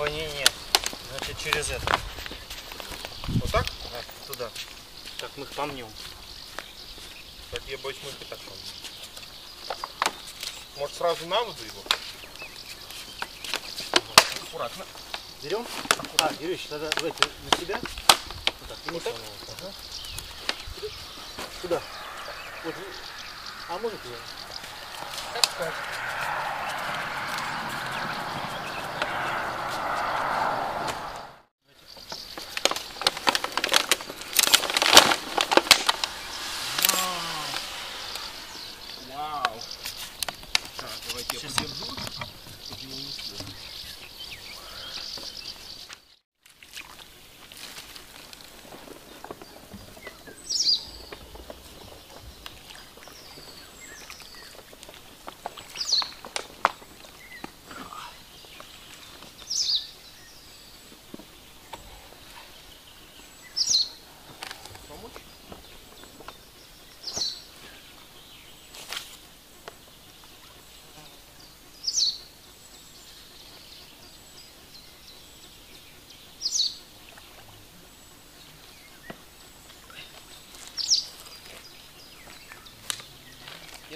Ой, не, не. Значит, через это. Вот так? Да, туда. Так мы их помнем. Так я боюсь, мы их и так помним. Может сразу на воду его? Аккуратно. Берем? А, Юрьевич, тогда давайте на себя. Вот так, вот так. Ага. Куда? Вот. А можно туда? Как скажешь.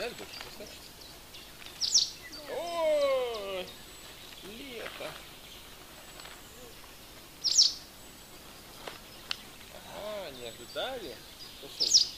взяли больше, достаточно. Ой, лето. Ага, не ожидали, что солнце.